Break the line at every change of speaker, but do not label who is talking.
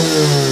Bye.